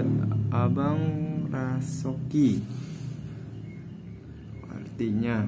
buat Abang Rasoki. Artinya